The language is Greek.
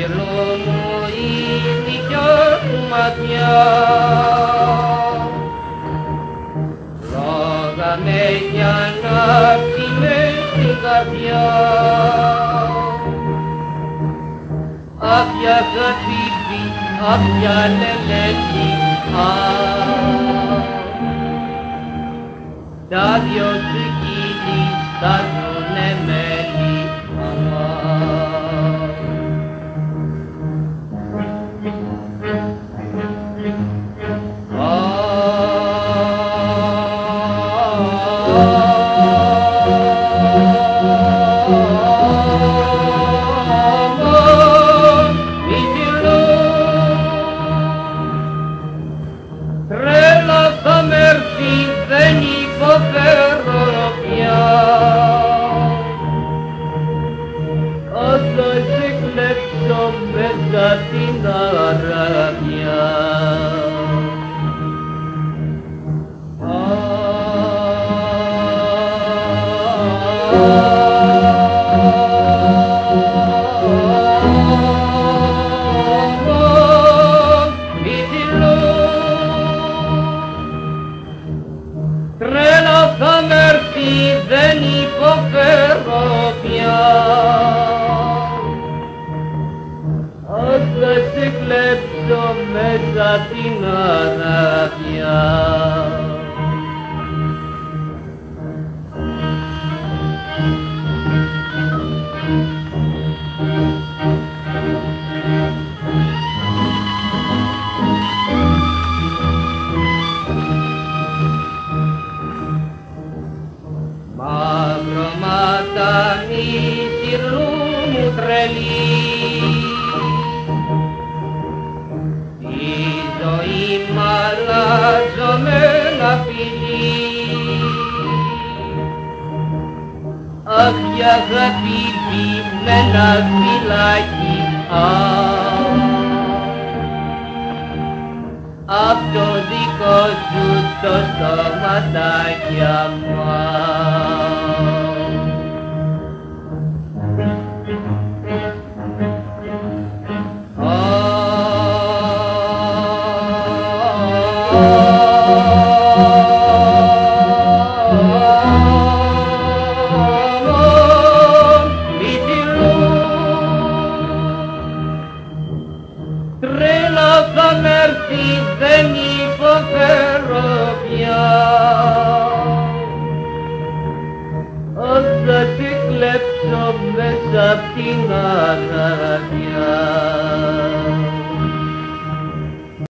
γελό μου η δικιά σου ματιά. Λόγανε για να ψημές την καρδιά. Άπια χατήτη, άπια λελέτη, α. Τα δυο venga tinga la rabbia ah, Trena sa merti veni po ferrovia bahagia Magromata ni sirumut reli Αχ, για χατύπη με ένα φυλάκι αχ, Απ' το δικό σου το στοματάκι αμά. Μ' έρθει, δεν υποφέρω πια. Ας θα σε κλέψω μέσα απ' την αραβιά.